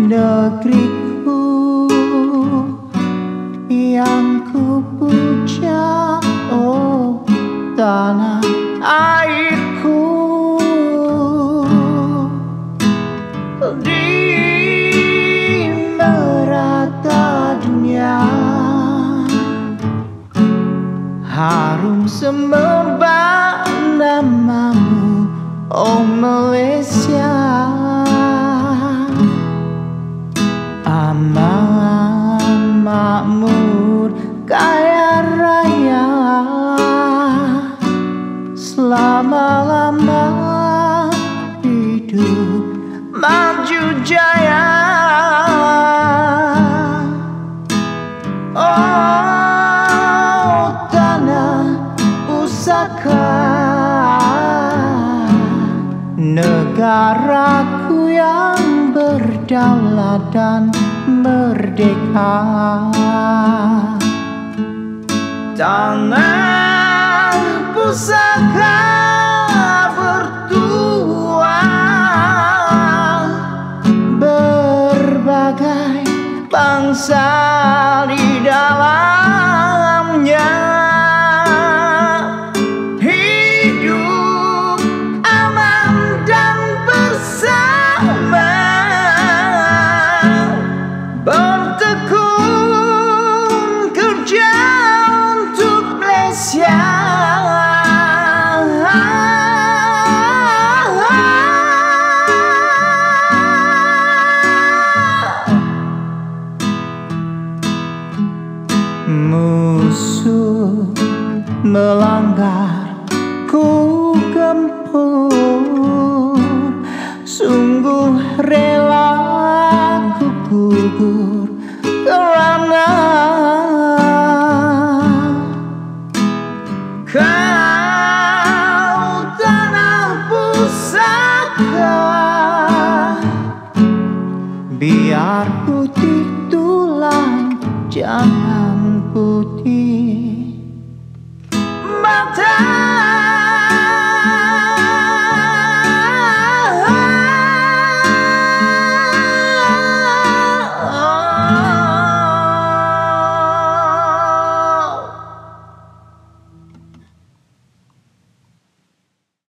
negeriku yang ku puja oh tanah airku. Di merata dunia harum semerbak negaraku yang berdaulat dan merdeka. Tanah pusaka bertua. Berbagai bangsa melanggar ku gempur. Sungguh rela ku gugur kerana kau tanah pusaka. Biar putih tulang jangan